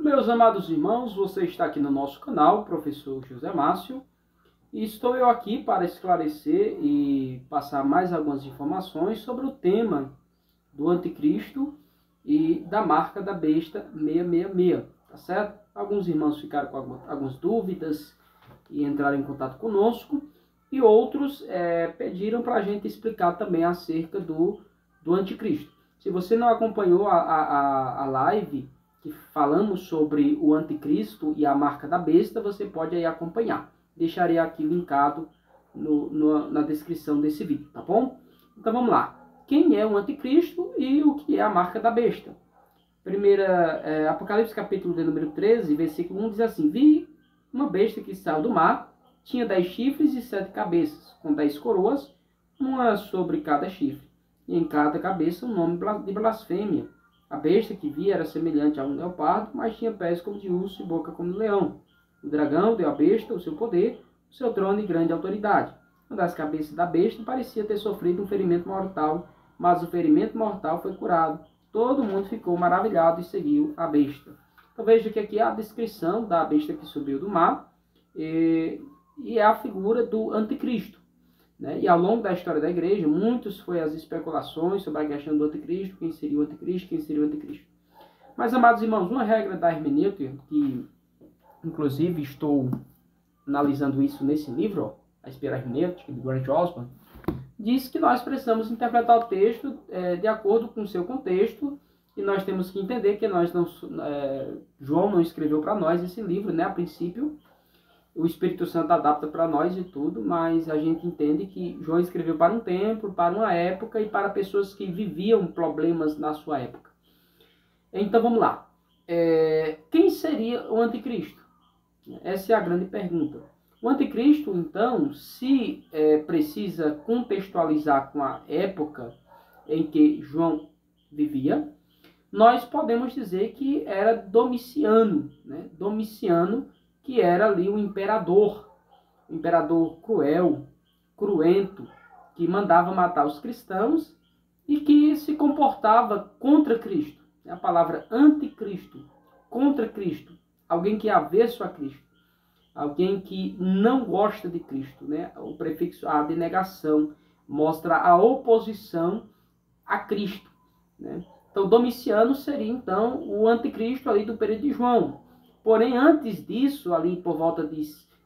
Meus amados irmãos, você está aqui no nosso canal, professor José Márcio, e estou eu aqui para esclarecer e passar mais algumas informações sobre o tema do anticristo e da marca da besta 666, tá certo? Alguns irmãos ficaram com algumas dúvidas e entraram em contato conosco, e outros é, pediram para a gente explicar também acerca do, do anticristo. Se você não acompanhou a, a, a live que falamos sobre o anticristo e a marca da besta, você pode aí acompanhar. Deixarei aqui linkado no, no, na descrição desse vídeo, tá bom? Então vamos lá. Quem é o anticristo e o que é a marca da besta? Primeira, é, Apocalipse capítulo de número 13, versículo 1 diz assim: Vi uma besta que saiu do mar, tinha dez chifres e sete cabeças, com dez coroas, uma sobre cada chifre, e em cada cabeça um nome de blasfêmia a besta que via era semelhante a um leopardo, mas tinha pés como de urso e boca como de leão. O dragão deu à besta o seu poder, o seu trono e grande autoridade. Uma das cabeças da besta parecia ter sofrido um ferimento mortal, mas o ferimento mortal foi curado. Todo mundo ficou maravilhado e seguiu a besta. Então veja que aqui é a descrição da besta que subiu do mar e, e é a figura do anticristo. Né? E ao longo da história da igreja, muitos foi as especulações sobre a questão do anticristo, quem seria o anticristo, quem seria o anticristo. Mas, amados irmãos, uma regra da hermenêutica, que inclusive estou analisando isso nesse livro, ó, A Espera Hermenêutica, de Grant Osborne, diz que nós precisamos interpretar o texto é, de acordo com o seu contexto e nós temos que entender que nós não, é, João não escreveu para nós esse livro, né, a princípio, o Espírito Santo adapta para nós e tudo, mas a gente entende que João escreveu para um tempo, para uma época e para pessoas que viviam problemas na sua época. Então vamos lá. É, quem seria o anticristo? Essa é a grande pergunta. O anticristo, então, se é, precisa contextualizar com a época em que João vivia, nós podemos dizer que era Domiciano. Né? Domiciano que era ali o imperador, o imperador cruel, cruento, que mandava matar os cristãos e que se comportava contra Cristo. É a palavra anticristo, contra Cristo, alguém que é avesso a Cristo, alguém que não gosta de Cristo, né? O prefixo a de negação mostra a oposição a Cristo, né? Então Domiciano seria então o anticristo ali do período de João. Porém, antes disso, ali por volta de,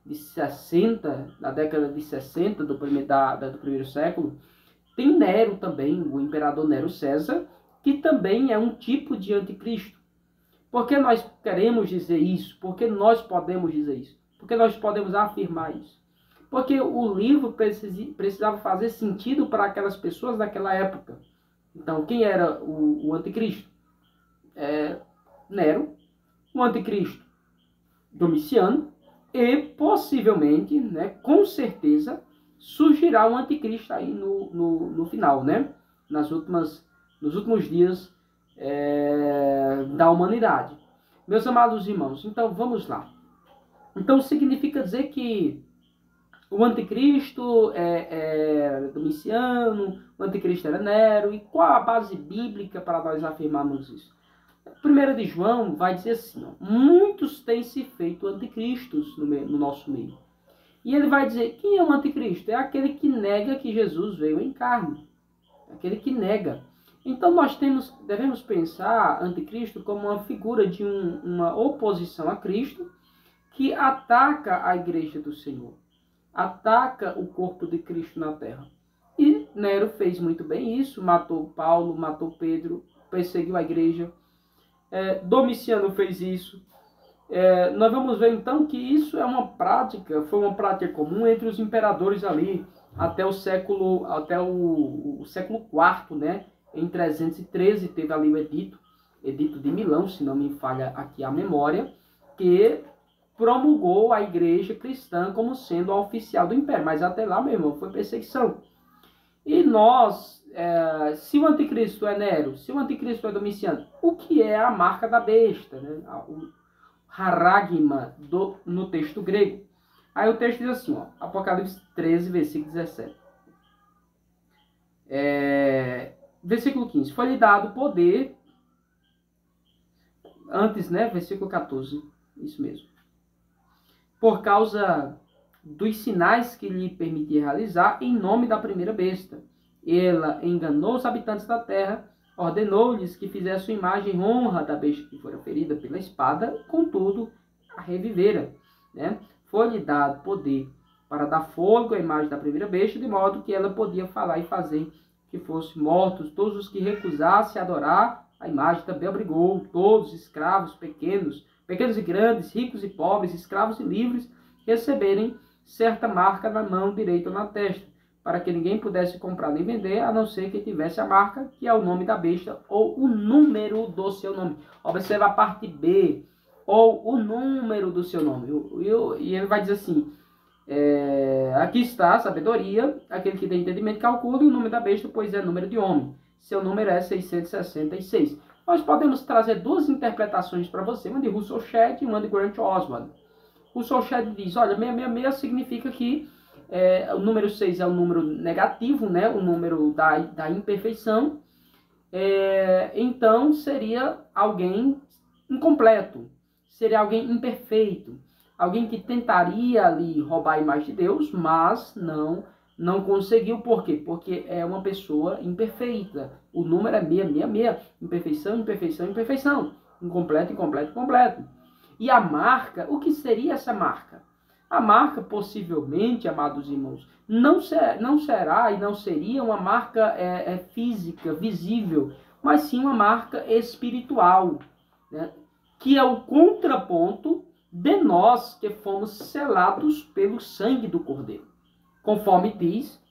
de 60, da década de 60 do primeiro, da, do primeiro século, tem Nero também, o imperador Nero César, que também é um tipo de anticristo. Por que nós queremos dizer isso? Por que nós podemos dizer isso? Por que nós podemos afirmar isso? Porque o livro precisava fazer sentido para aquelas pessoas daquela época. Então, quem era o, o anticristo? É Nero, o anticristo Domiciano e possivelmente, né, com certeza, surgirá um anticristo aí no, no, no final, né? Nas últimas, nos últimos dias é, da humanidade. Meus amados irmãos, então vamos lá. Então significa dizer que o anticristo é, é Domiciano, o anticristo era Nero, e qual a base bíblica para nós afirmarmos isso? Primeira de João vai dizer assim, ó, muitos têm se feito anticristos no, meio, no nosso meio. E ele vai dizer, quem é o anticristo? É aquele que nega que Jesus veio em carne. Aquele que nega. Então nós temos, devemos pensar anticristo como uma figura de um, uma oposição a Cristo que ataca a igreja do Senhor, ataca o corpo de Cristo na terra. E Nero fez muito bem isso, matou Paulo, matou Pedro, perseguiu a igreja, é, Domiciano fez isso. É, nós vamos ver então que isso é uma prática, foi uma prática comum entre os imperadores ali até o século até o, o século IV, né? Em 313 teve ali o edito, edito de Milão, se não me falha aqui a memória, que promulgou a igreja cristã como sendo a oficial do império, mas até lá, meu irmão, foi perseguição. E nós é, se o anticristo é Nero, se o anticristo é Domiciano, o que é a marca da besta, né? o haragma do, no texto grego? Aí o texto diz assim, ó, Apocalipse 13, versículo 17. É, versículo 15. Foi-lhe dado poder, antes, né? Versículo 14. Isso mesmo. Por causa dos sinais que lhe permitia realizar em nome da primeira besta. Ela enganou os habitantes da terra, ordenou-lhes que fizessem imagem honra da besta que fora ferida pela espada, contudo, a revivera. Né? Foi-lhe dado poder para dar fogo à imagem da primeira besta, de modo que ela podia falar e fazer que fossem mortos todos os que recusassem adorar a imagem. Também obrigou todos, escravos, pequenos, pequenos e grandes, ricos e pobres, escravos e livres, receberem certa marca na mão direita ou na testa, para que ninguém pudesse comprar nem vender, a não ser que tivesse a marca, que é o nome da besta, ou o número do seu nome. Observa a parte B, ou o número do seu nome. E ele vai dizer assim: é, aqui está a sabedoria, aquele que tem entendimento calcula, o nome da besta, pois é número de homem. Seu número é 666. Nós podemos trazer duas interpretações para você, uma de Russell Shedd e uma de Grant Oswald o Solskjaer diz, olha, 666 significa que é, o número 6 é o número negativo, né? o número da, da imperfeição. É, então seria alguém incompleto, seria alguém imperfeito, alguém que tentaria ali roubar a imagem de Deus, mas não não conseguiu. Por quê? Porque é uma pessoa imperfeita. O número é 666. Imperfeição, imperfeição, imperfeição. Incompleto, incompleto, incompleto. E a marca, o que seria essa marca? A marca, possivelmente, amados irmãos, não, ser, não será e não seria uma marca é, é, física, visível, mas sim uma marca espiritual, né? que é o contraponto de nós que fomos selados pelo sangue do Cordeiro. Conforme diz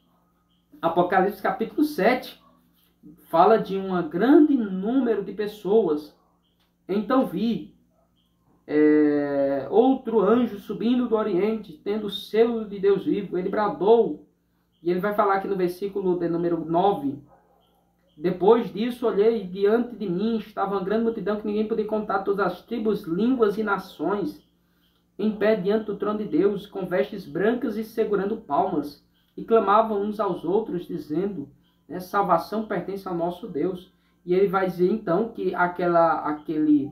Apocalipse capítulo 7, fala de um grande número de pessoas. Então vi é, outro anjo subindo do Oriente, tendo o selo de Deus vivo, ele bradou, e ele vai falar aqui no versículo de número 9. Depois disso, olhei, e diante de mim estava uma grande multidão que ninguém podia contar, todas as tribos, línguas e nações, em pé diante do trono de Deus, com vestes brancas e segurando palmas, e clamavam uns aos outros, dizendo: né, Salvação pertence ao nosso Deus. E ele vai dizer então que aquela, aquele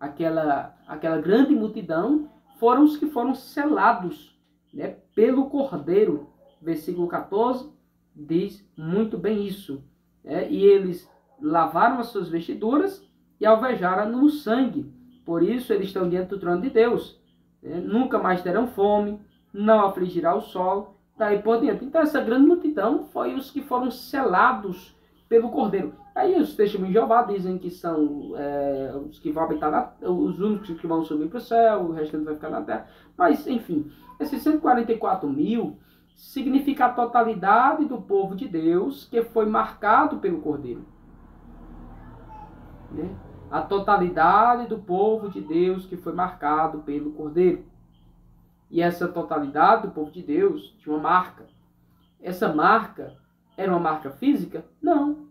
aquela, aquela grande multidão, foram os que foram selados né, pelo Cordeiro. Versículo 14 diz muito bem isso. Né? E eles lavaram as suas vestiduras e alvejaram no sangue. Por isso eles estão diante do trono de Deus. Né? Nunca mais terão fome, não afligirá o sol, daí por diante. Então essa grande multidão foi os que foram selados pelo Cordeiro. Aí os testemunhos de Jeová dizem que são é, os que vão habitar na, os únicos que vão subir para o céu, o restante vai ficar na terra. Mas, enfim, esses 144 mil significa a totalidade do povo de Deus que foi marcado pelo Cordeiro. Né? A totalidade do povo de Deus que foi marcado pelo Cordeiro. E essa totalidade do povo de Deus tinha uma marca. Essa marca era uma marca física? Não.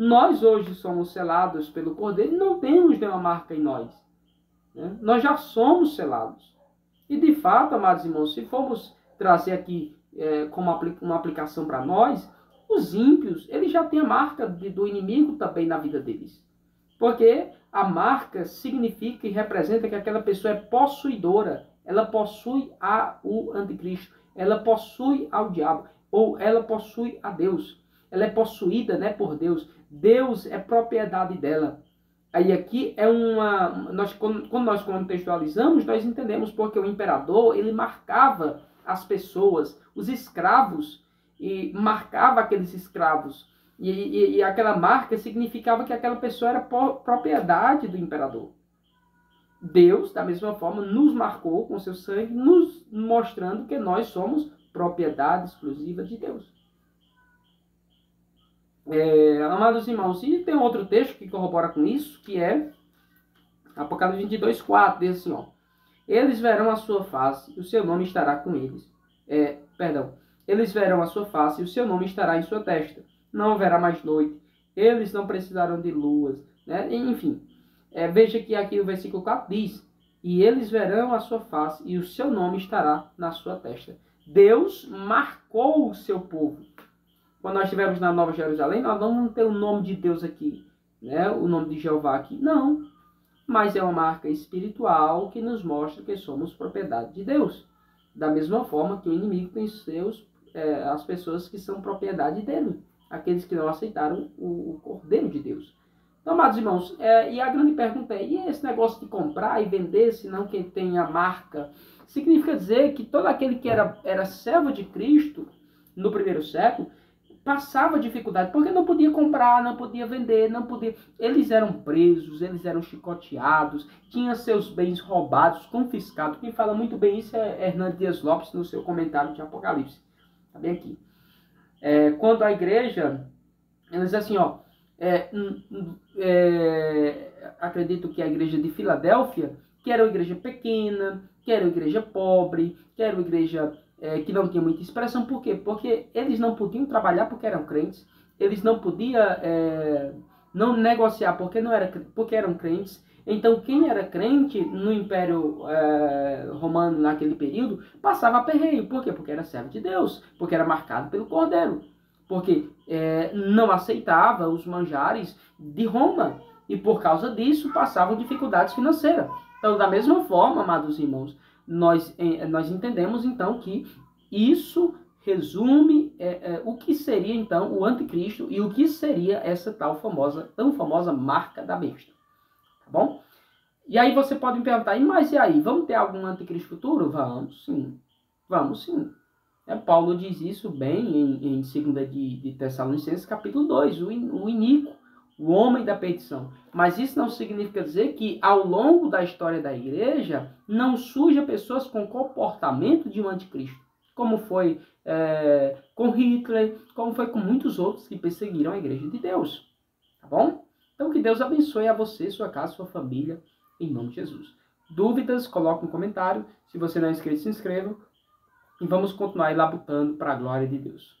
Nós hoje somos selados pelo Cordeiro e não temos nenhuma marca em nós. Né? Nós já somos selados. E de fato, amados irmãos, se formos trazer aqui é, como uma aplicação para nós, os ímpios, eles já têm a marca de, do inimigo também na vida deles. Porque a marca significa e representa que aquela pessoa é possuidora. Ela possui a, o anticristo. Ela possui ao diabo. Ou ela possui a Deus. Ela é possuída né, por Deus. Deus é propriedade dela. Aí aqui é uma. Nós, quando, nós contextualizamos, nós entendemos porque o imperador ele marcava as pessoas, os escravos, e marcava aqueles escravos. E, e, e aquela marca significava que aquela pessoa era propriedade do imperador. Deus, da mesma forma, nos marcou com seu sangue, nos mostrando que nós somos propriedade exclusiva de Deus. É, amados irmãos, e tem outro texto que corrobora com isso, que é Apocalipse 22, 4, diz assim, ó, Eles verão a sua face e o seu nome estará com eles. É, perdão, eles verão a sua face e o seu nome estará em sua testa. Não haverá mais noite. Eles não precisarão de luas. Né? Enfim, é, veja que aqui o versículo 4 diz, e eles verão a sua face e o seu nome estará na sua testa. Deus marcou o seu povo quando nós estivermos na Nova Jerusalém, nós não vamos ter o nome de Deus aqui, né? o nome de Jeová aqui. Não. mas é uma marca espiritual que nos mostra que somos propriedade de Deus. Da mesma forma que o inimigo tem seus, é, as pessoas que são propriedade dele, aqueles que não aceitaram o, o Cordeiro de Deus. Então, amados irmãos, é, e a grande pergunta é: e esse negócio de comprar e vender, se não quem tem a marca? Significa dizer que todo aquele que era, era servo de Cristo no primeiro século passava dificuldade, porque não podia comprar, não podia vender, não podia. Eles eram presos, eles eram chicoteados, tinham seus bens roubados, confiscados. Quem fala muito bem isso é Hernandes Dias Lopes no seu comentário de Apocalipse. Está bem aqui. É, a igreja, diz assim, ó, é, é, acredito que a igreja de Filadélfia, que era uma igreja pequena, que era uma igreja pobre, que era uma igreja é, que não tinha muita expressão. Por quê? Porque eles não podiam trabalhar porque eram crentes, eles não podiam é, não negociar porque, não era, porque eram crentes. Então, quem era crente no Império é, Romano naquele período passava aperreio. Por quê? Porque era servo de Deus, porque era marcado pelo Cordeiro, porque é, não aceitava os manjares de Roma e por causa disso passavam dificuldades financeiras. Então, da mesma forma, amados irmãos, nós, nós entendemos então que isso resume é, é, o que seria então o anticristo e o que seria essa tal famosa, tão famosa marca da besta. Tá bom? E aí você pode me perguntar, mas e aí, vamos ter algum anticristo futuro? Vamos sim, vamos sim. É, Paulo diz isso bem em, em 2 de, de Tessalonicenses capítulo 2, o, o iníquo o homem da petição. Mas isso não significa dizer que ao longo da história da igreja não surja pessoas com comportamento de um anticristo, como foi é, com Hitler, como foi com muitos outros que perseguiram a igreja de Deus. Tá bom? Então que Deus abençoe a você, sua casa, sua família, em nome de Jesus. Dúvidas, coloque um comentário. Se você não é inscrito, se inscreva. E vamos continuar labutando para a glória de Deus.